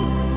Bye.